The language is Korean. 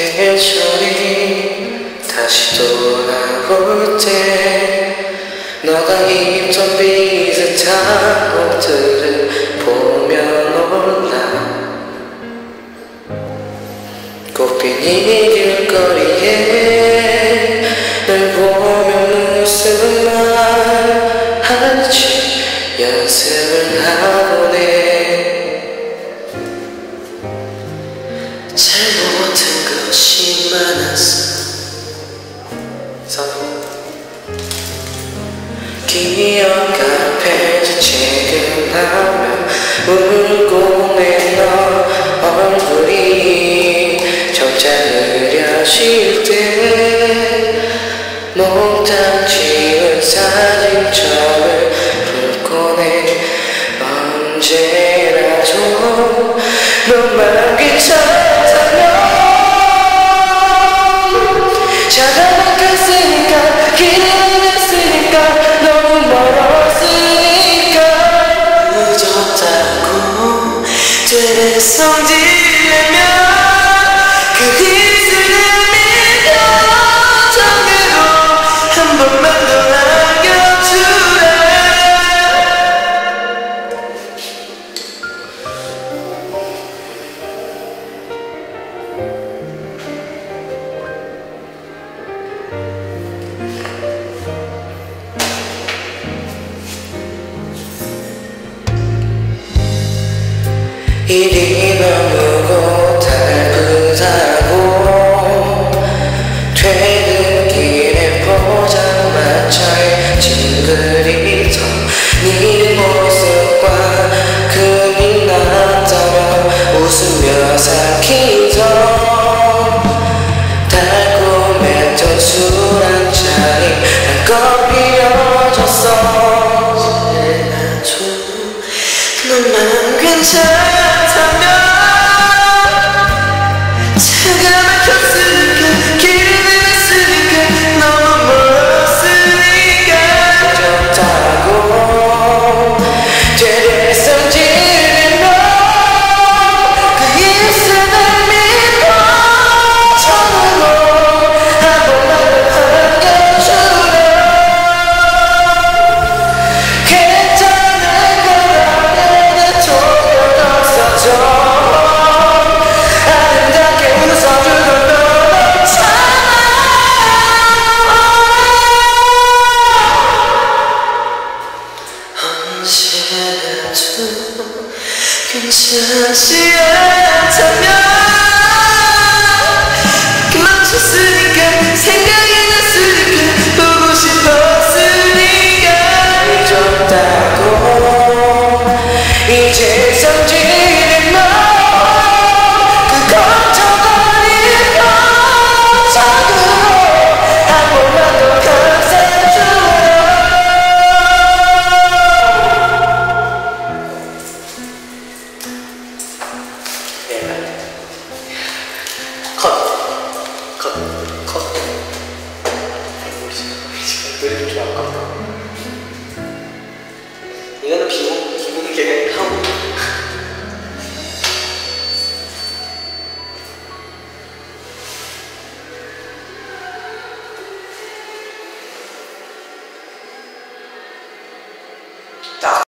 계절이 다시 돌아올 때 너가 입던 비슷한 옷들을 보면 올라. 꽃핀 이 길거리에 널 보면 무슨 말 할지 연습을 하고네 것이 많았어 기억 앞에 책을 하며 울고 내너 얼굴이 점차 흐려질 때 몽땅 지운 사진첩을 성질내면 그 희생을 믿어 정으로 한 번만 일이 너무 고달프다고 퇴근길에 포장마차에 찡그리던 네 모습과 그니 났다며 웃으며 삼키던 달콤했던 술 한 잔이 한껏 비어졌어. 너만 괜찮다 언제라도 괜찮지 않다면 멈췄으니까 생각이 났으니까 보고 싶었으니까 잊었다고. 이제 컷, 노래 좀 아깝다.